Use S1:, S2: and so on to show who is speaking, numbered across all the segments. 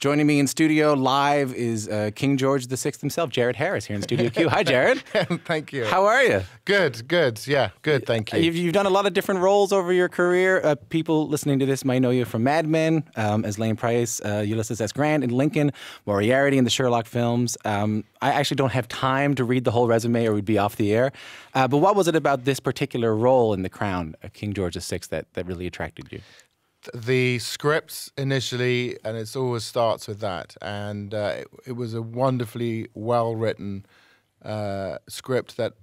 S1: Joining me in studio live is uh, King George VI himself, Jared Harris, here in Studio Q. Hi, Jared.
S2: thank you.
S1: How are you?
S2: Good, good. Yeah, good. Thank you.
S1: You've, you've done a lot of different roles over your career. Uh, people listening to this might know you from Mad Men um, as Lane Pryce, uh, Ulysses S. Grant in Lincoln, Moriarty in the Sherlock films. Um, I actually don't have time to read the whole resume or we'd be off the air. Uh, but what was it about this particular role in The Crown, uh, King George VI, that, that really attracted you?
S2: The scripts initially, and it always starts with that. And uh, it, it, was a wonderfully well written uh, script that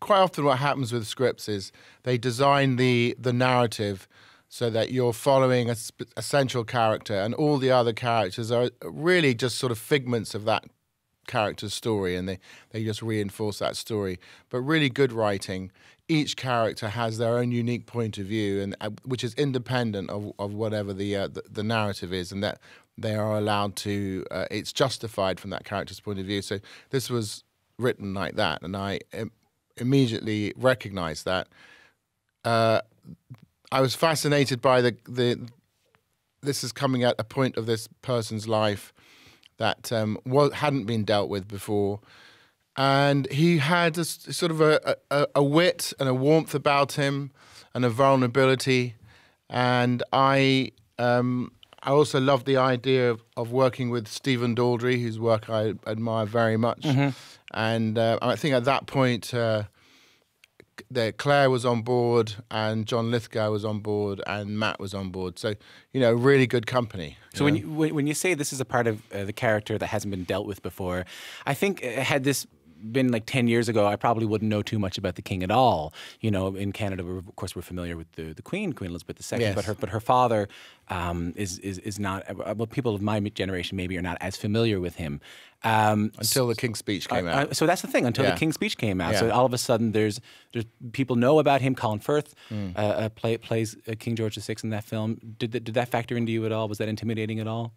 S2: quite often what happens with scripts is they design the the narrative so that you're following a, a central character and all the other characters are really just sort of figments of that character's story and they, they just reinforce that story. But really good writing each character has their own unique point of view, and uh, which is independent of, of whatever the, uh, the, the narrative is, and that they are allowed to. Uh, it's justified from that character's point of view. So this was written like that, and I Im- immediately recognized that. Uh, I was fascinated by the the. This is coming at a point of this person's life that um, hadn't been dealt with before and he had a, sort of a, a, a, wit and a warmth about him and a vulnerability and i um, i also love the idea of, of, working with stephen daldry whose work i admire very much mm-hmm. and uh, i think at that point uh, Claire was on board, and John Lithgow was on board, and Matt was on board. So you know, really good company.
S1: So when you, when you say this is a part of uh, the character that hasn't been dealt with before, I think uh, had this been like 10 years ago, I probably wouldn't know too much about the king at all. You know, in Canada, of course, we're familiar with the, the queen, Queen Elizabeth II, yes. but her but her father um, is, is is not. Uh, well, people of my generation maybe are not as familiar with him.
S2: Um, until the King's Speech came uh, out.
S1: Uh, so that's the thing. Until yeah. the King's Speech came out, yeah. so all of a sudden there's there's people know about him. Colin Firth mm. uh, uh play, plays uh, King George VI in that film. Did that, did that factor into you at all? Was that intimidating at all?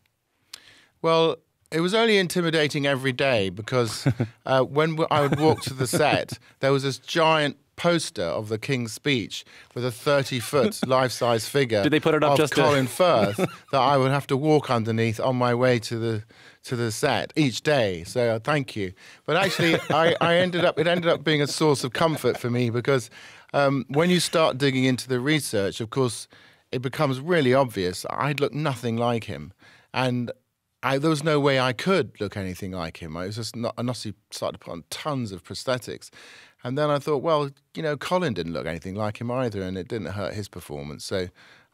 S2: Well, it was only intimidating every day because uh, when I would walk to the set, there was this giant poster of the King's Speech with a 30 foot life size figure
S1: Did they put it up
S2: of
S1: just
S2: Colin to... Firth that I would have to walk underneath on my way to the to the set each day. So uh, thank you. But actually, I, I ended up it ended up being a source of comfort for me because um, when you start digging into the research, of course, it becomes really obvious I'd look nothing like him. And I, there was no way I could look anything like him. I was just not, I honestly started to put on tons of prosthetics. And then I thought, well, you know, Colin didn't look anything like him either, and it didn't hurt his performance. So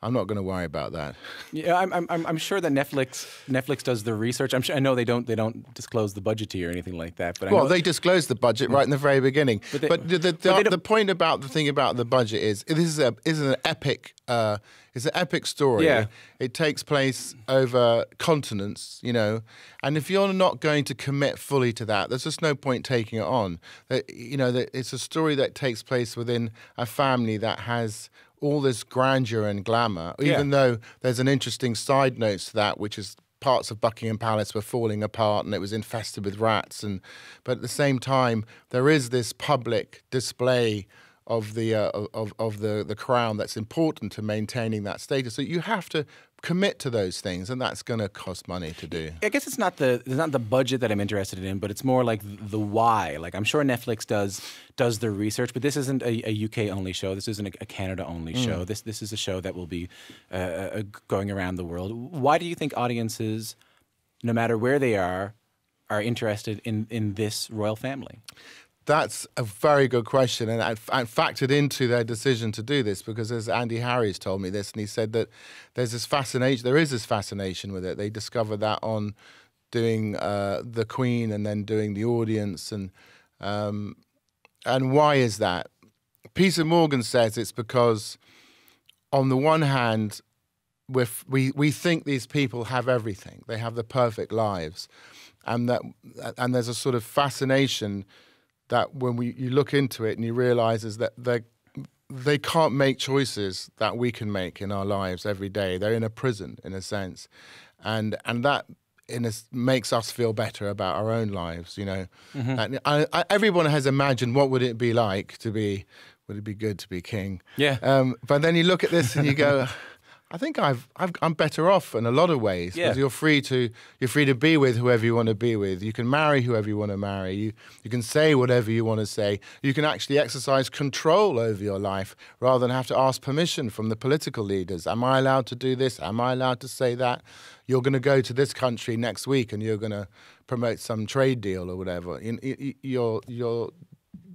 S2: I'm not going to worry about that.
S1: Yeah, I'm, I'm, I'm sure that Netflix Netflix does the research. I'm sure I know they don't they don't disclose the budget to you or anything like that.
S2: But well, they disclose the budget right in the very beginning. But, they, but the, the, the, but the, point about the thing about the budget is this is a is an epic. Uh, it's an epic story.
S1: Yeah.
S2: It takes place over continents, you know, and if you're not going to commit fully to that, there's just no point taking it on. That you know, that it's a story that takes place within a family that has all this grandeur and glamour, even yeah. though there's an interesting side note to that, which is parts of Buckingham Palace were falling apart and it was infested with rats. And but at the same time, there is this public display of the uh, of of the the crown that's important to maintaining that status. So you have to commit to those things, and that's going to cost money to do.
S1: I guess it's not the it's not the budget that I'm interested in, but it's more like the why. Like I'm sure Netflix does does the research, but this isn't a, a UK only show. This isn't a, a Canada only mm. show. This this is a show that will be uh, uh, going around the world. Why do you think audiences, no matter where they are, are interested in in this royal family?
S2: That's a very good question, and I, I, factored into their decision to do this because, as Andy Harries told me this, and he said that there's this fascination. There is this fascination with it. They discovered that on doing uh, the Queen and then doing the audience, and um, and why is that? Peter Morgan says it's because, on the one hand, we we we think these people have everything. They have the perfect lives, and that and there's a sort of fascination that when we you look into it and you realize is that they they can't make choices that we can make in our lives every day. They're in a prison in a sense, and and that in a, makes us feel better about our own lives. You know, mm-hmm. and I, I, everyone has imagined what would it be like to be. Would it be good to be king?
S1: Yeah.
S2: Um, but then you look at this and you go. I think I've, I've I'm better off in a lot of ways
S1: Yeah.
S2: because you're free to you're free to be with whoever you want to be with. You can marry whoever you want to marry. You you can say whatever you want to say. You can actually exercise control over your life rather than have to ask permission from the political leaders. Am I allowed to do this? Am I allowed to say that? You're going to go to this country next week and you're going to promote some trade deal or whatever. You- you- You're you're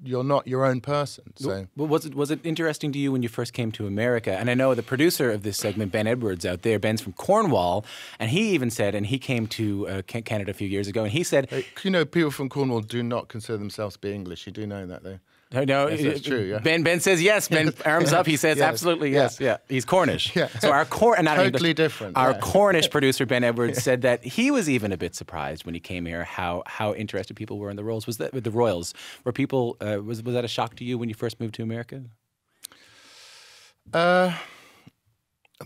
S2: you're not your own person. So.
S1: Well, was it was it interesting to you when you first came to America? And I know the producer of this segment, Ben Edwards, out there. Ben's from Cornwall, and he even said, and he came to uh, Canada a few years ago, and he said,
S2: You know, people from Cornwall do not consider themselves to be English. You do know that, though.
S1: No, no,
S2: Yes, that's true, yeah.
S1: Ben Ben says yes. Ben arms up. He says
S2: Yes,
S1: absolutely
S2: yeah.
S1: yes. Yeah, he's Cornish.
S2: Yeah.
S1: So our Cor- not
S2: Totally different,
S1: Our
S2: yeah.
S1: Cornish producer Ben Edwards said that he was even a bit surprised when he came here how how interested people were in the roles. Was that with the Royals? Were people uh, was was that a shock to you when you first moved to America?
S2: Uh,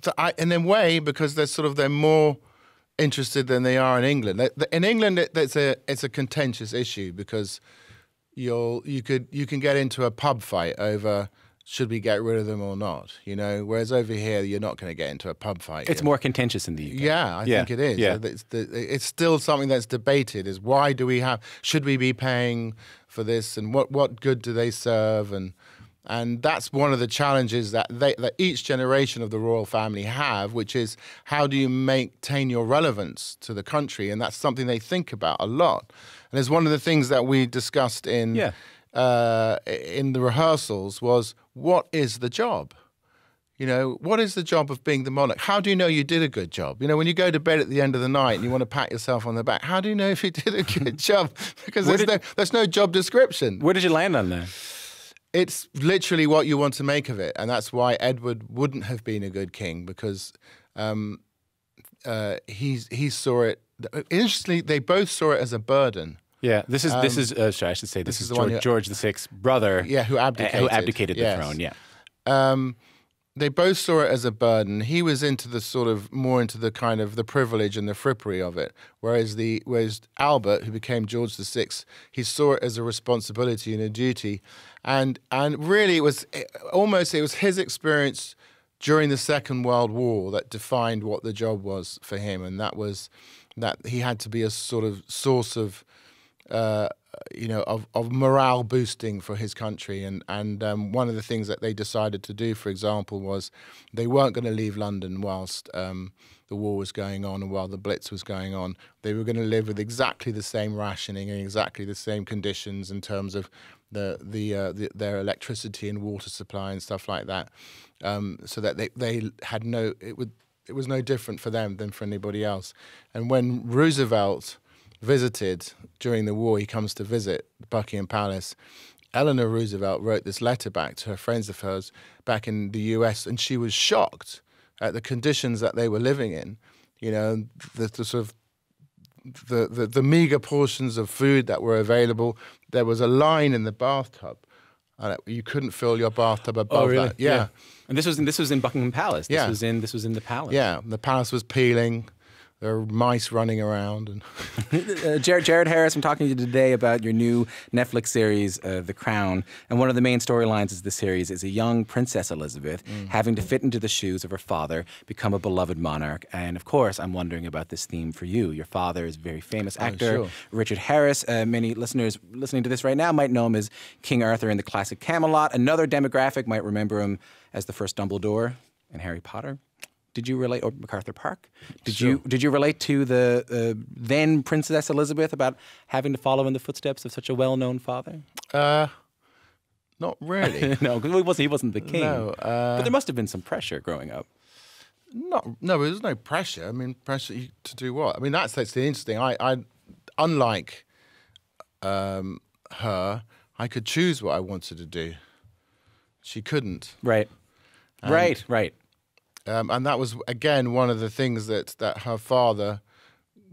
S2: so I, in a way, because they're sort of they're more interested than they are in England. In England, it, it's a it's a contentious issue because you'll you could you can get into a pub fight over should we get rid of them or not. You know, whereas over here you're not going to get into a pub fight.
S1: It's more contentious in the UK.
S2: Yeah, I
S1: Yeah,
S2: think it is.
S1: yeah.
S2: It's, the, it's still something that's debated. Is why do we have? Should we be paying for this? And what what good do they serve? And and that's one of the challenges that they that each generation of the royal family have, which is how do you maintain your relevance to the country? And that's something they think about a lot. And it's one of the things that we discussed in
S1: Yeah.
S2: uh, in the rehearsals was what is the job? You know, what is the job of being the monarch? How do you know you did a good job? You know, when you go to bed at the end of the night and you want to pat yourself on the back, how do you know if you did a good job? Because there's
S1: did-
S2: no, there's no job description.
S1: Where did you land on that?
S2: It's literally what you want to make of it. And that's why Edward wouldn't have been a good king because um, uh, he's, he saw it. Interestingly, they both saw it as a burden.
S1: Yeah, this is this is uh, sorry, I should say this,
S2: Um, is
S1: is, George,
S2: who-
S1: George the Sixth's brother.
S2: Yeah, who
S1: uh,
S2: abdicated.
S1: who abdicated the
S2: Yes.
S1: throne. Yeah.
S2: um, they both saw it as a burden. He was into the sort of more into the kind of the privilege and the frippery of it, whereas the whereas Albert, who became George the Sixth, he saw it as a responsibility and a duty, and and really it was it, almost it was his experience during the Second World War that defined what the job was for him, and that was that he had to be a sort of source of uh, you know, of, of morale boosting for his country. And, and um, one of the things that they decided to do, for example, was they weren't going to leave London whilst um, the war was going on and while the Blitz was going on. They were going to live with exactly the same rationing and exactly the same conditions in terms of the, the, uh, the their electricity and water supply and stuff like that, um, so that they, they had no it would it was no different for them than for anybody else. And when Roosevelt visited during the war, he comes to visit Buckingham Palace. Eleanor Roosevelt wrote this letter back to her friends of hers back in the US, and she was shocked at the conditions that they were living in. You know, the, the sort of the, the, the meager portions of food that were available. There was a line in the bathtub, and you couldn't fill your bathtub above oh, that. Yeah.
S1: And this was in, this was in Buckingham Palace. This
S2: Yeah.
S1: was in this was in the palace.
S2: yeah, The palace was peeling. There are mice running around, and
S1: Uh, Jared, Jared Harris, I'm talking to you today about your new Netflix series, uh, The Crown. And one of the main storylines of the series is a young Princess Elizabeth
S2: Mm.
S1: having to fit into the shoes of her father, become a beloved monarch. And of course, I'm wondering about this theme for you. Your father is a very famous actor,
S2: Oh, sure.
S1: Richard Harris. Uh, many listeners listening to this right now might know him as King Arthur in the classic Camelot. Another demographic might remember him as the first Dumbledore in Harry Potter. Did you relate, or MacArthur Park? Did you did you relate to the uh, then Princess Elizabeth about having to follow in the footsteps of such a well-known father?
S2: uh, not really.
S1: no, because he wasn't. He wasn't the king.
S2: No, uh,
S1: but there must have been some pressure growing up.
S2: Not no, there was no pressure. I mean, pressure to do what? I mean, that's that's the interesting. I, I unlike um, her, I could choose what I wanted to do. She couldn't,
S1: Right. right. Right.
S2: Um, and that was again one of the things that that her father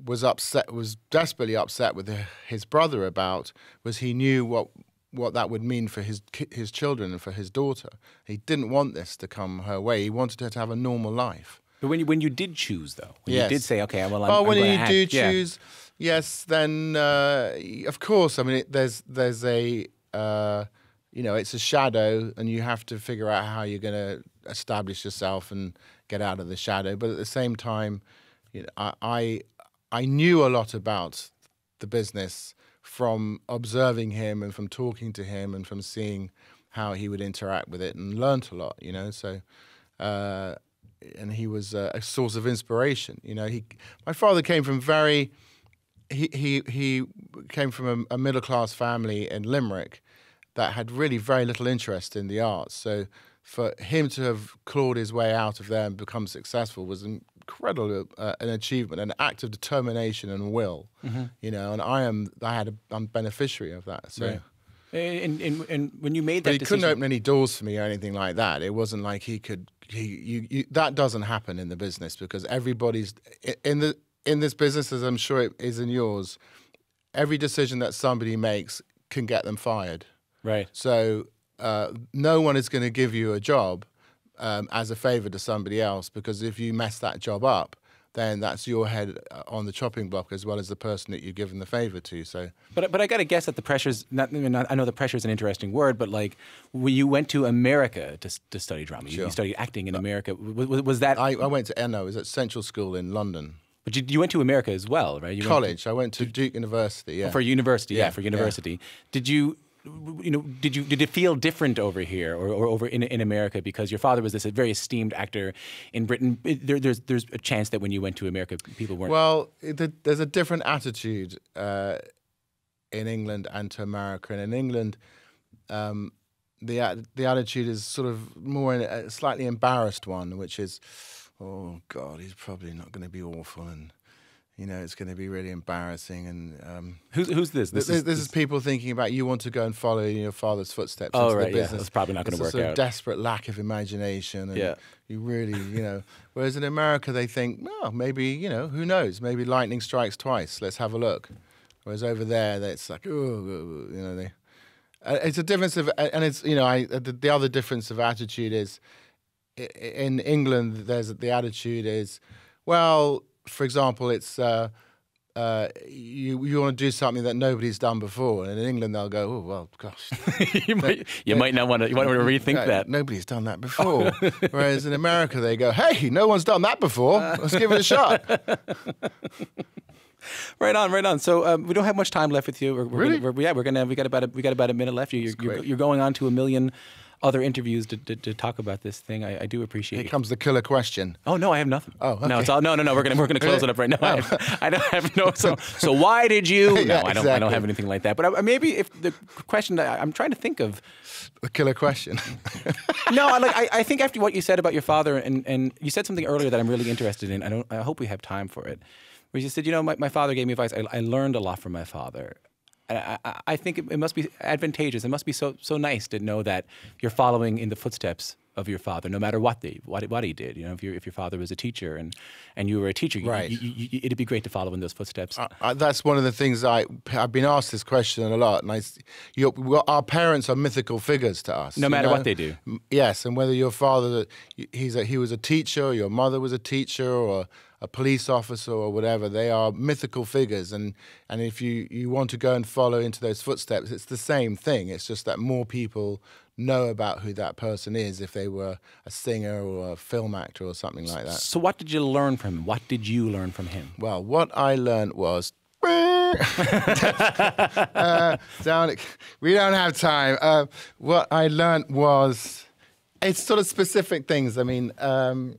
S2: was upset, was desperately upset with his brother about. Was he knew what what that would mean for his his children and for his daughter. He didn't want this to come her way. He wanted her to have a normal life.
S1: But when you when you did choose though, when
S2: Yes.
S1: you did say, okay, well, I'm,
S2: oh,
S1: I'm
S2: when
S1: gonna
S2: you
S1: act,
S2: do
S1: yeah.
S2: choose, yes, then uh, of course. I mean, it, there's there's a uh, you know, it's a shadow, and you have to figure out how you're going to establish yourself and get out of the shadow. But at the same time, you know, I, I I knew a lot about the business from observing him and from talking to him and from seeing how he would interact with it and learnt a lot. You know, so. Uh, and he was a, a source of inspiration. You know, he, my father came from very, he he he came from a, a middle class family in Limerick that had really very little interest in the arts. So for him to have clawed his way out of there and become successful was incredible uh, an achievement, an act of determination and will. Mm-hmm. You know, and I am I had a, I'm beneficiary of that. So.
S1: Right. And, and, and when you made that,
S2: but he
S1: decision,
S2: couldn't open any doors for me or anything like that. It wasn't like he could. He, you, you, that doesn't happen in the business because everybody's in the in this business, as I'm sure it is in yours. Every decision that somebody makes can get them fired.
S1: Right.
S2: So uh, no one is going to give you a job um, as a favor to somebody else because if you mess that job up, then that's your head uh, on the chopping block as well as the person that you've given the favor to. So,
S1: but but I got to guess that the pressures. Not, not, I know the pressure is an interesting word, but like when you went to America to, to study drama, sure. you, you, studied acting in America. Was, was that?
S2: I, I went to no, It was at Central School in London.
S1: But you, you went to America as well, right? You
S2: College.
S1: To,
S2: I went to Duke University. Yeah.
S1: For university, yeah, yeah for university. Yeah. Did you? You know, did you did it feel different over here or, or over in, in America because your father was this very esteemed actor in Britain? There, there's there's a chance that when you went to America, people weren't.
S2: Well, there's a different attitude uh, in England and to America, and in England. Um, the the attitude is sort of more a slightly embarrassed one, which is, oh God, he's probably not going to be awful, and you know, it's going to be really embarrassing. And um,
S1: who's who's this?
S2: This, this, is, this is people thinking about you want to go and follow in your father's footsteps.
S1: Oh
S2: into
S1: right,
S2: the business.
S1: yeah, that's probably not going to work
S2: sort
S1: out.
S2: Of desperate lack of imagination. And yeah, you really, you know. Whereas in America, they think, oh, maybe you know, who knows? Maybe lightning strikes twice. Let's have a look. Whereas over there, it's like, oh, you know, they. Uh, it's a difference of, and it's you know, I the, the other difference of attitude is, in England, there's the attitude is, well, for example, it's. Uh, uh, you you want to do something that nobody's done before, and in England they'll go, oh well, gosh,
S1: you might you might not want to you want to rethink that.
S2: Nobody's done that before. Whereas in America they go, hey, no one's done that before. Let's give it a shot.
S1: right on, right on. So um, we don't have much time left with you. We're,
S2: we're really?
S1: Gonna, we're, yeah, we're gonna we got about a, we got about a minute left. You, you're, you're, going on to a million other interviews to, to, to talk about this thing. I, I do appreciate. It.
S2: Here comes the killer question.
S1: Oh no, I have nothing.
S2: Oh okay.
S1: no, it's all no, no, no. We're gonna we're gonna close it up right now. Oh. I, have, I don't have no. So so why did you? No, yeah, I don't. I don't have anything like that. But I, maybe if the question I, I'm trying to think of.
S2: The killer question.
S1: no, I, like I, I think after what you said about your father, and, and you said something earlier that I'm really interested in. I don't. I hope we have time for it. Where you said, you know, my, my father gave me advice. I, I learned a lot from my father. I, I, think it, must be advantageous. It must be so so nice to know that you're following in the footsteps of your father, no matter what they what, what he did. You know, if your if your father was a teacher and and you were a teacher,
S2: right.
S1: You, you, you, it'd be great to follow in those footsteps. Uh,
S2: uh, that's one of the things I I've been asked this question a lot, and I, well, our parents are mythical figures to us.
S1: No matter
S2: know?
S1: what they do.
S2: Yes, and whether your father he's a, he was a teacher, your mother was a teacher, or a police officer or whatever. They are mythical figures, and and if you you want to go and follow into those footsteps, it's the same thing. It's just that more people know about who that person is if they were a singer or a film actor or something like that.
S1: So, what did you learn from him? What did you learn from him?
S2: Well, what I learned was. uh, down, we don't have time. Uh, what I learned was it's sort of specific things. I mean, um,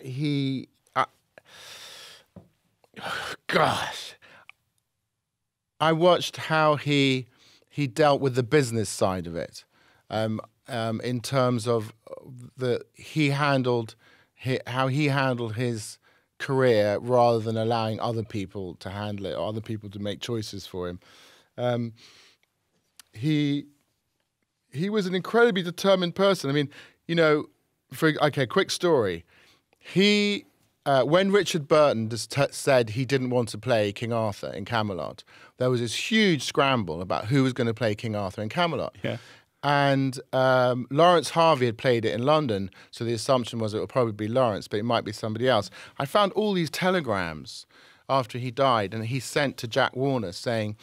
S2: he gosh, I watched how he he dealt with the business side of it, um, um, in terms of the he handled how he handled his career rather than allowing other people to handle it or other people to make choices for him. Um, he he was an incredibly determined person. I mean, you know, for okay, quick story. He uh, when Richard Burton t- said he didn't want to play King Arthur in Camelot, there was this huge scramble about who was going to play King Arthur in Camelot.
S1: Yeah.
S2: And um, Laurence Harvey had played it in London, so the assumption was it would probably be Laurence, but it might be somebody else. I found all these telegrams after he died, and he sent to Jack Warner saying,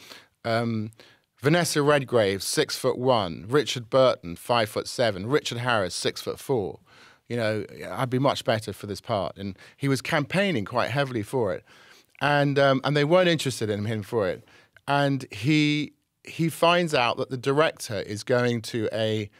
S2: um, Vanessa Redgrave, six foot one. Richard Burton, five foot seven. Richard Harris, six foot four. You know, I'd be much better for this part. And he was campaigning quite heavily for it. And, um, and they weren't interested in him for it. And he, he finds out that the director is going to a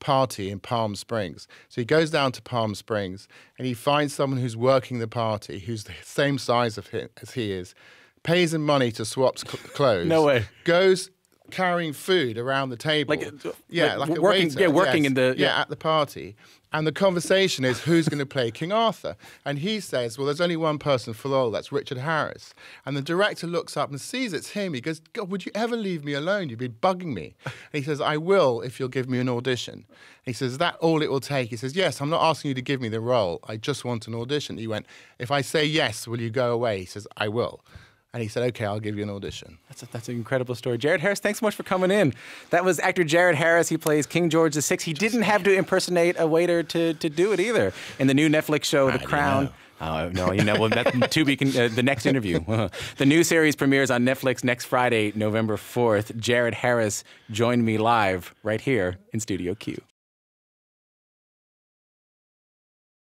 S2: party in Palm Springs. So he goes down to Palm Springs and he finds someone who's working the party, who's the same size of him as he is, pays him money to swap clothes.
S1: No way.
S2: Goes carrying food around the table.
S1: Like, uh,
S2: yeah,
S1: like
S2: like, a
S1: working-
S2: waiter,
S1: yeah, working
S2: yes.
S1: in the-
S2: yeah.
S1: yeah.
S2: at the party. And the conversation is who's going to play King Arthur. And he says, Well, there's only one person for all, that's Richard Harris. And the director looks up and sees it's him. He goes, God, would you ever leave me alone? You've been bugging me. And he says, I will if you'll give me an audition. He says, that all it will take? He says, Yes, I'm not asking you to give me the role. I just want an audition. He went, If I say yes, will you go away? He says, I will. And he said, Okay, I'll give you an audition.
S1: That's, a, that's an incredible story. Jared Harris, thanks so much for coming in. That was actor Jared Harris. He plays King George VI. He didn't have to impersonate a waiter to, to do it either. In the new Netflix show, The Crown. Oh no! You know, well, that, to be con- uh, the next interview. the new series premieres on Netflix next Friday, November fourth. Jared Harris joined me live right here in Studio Q.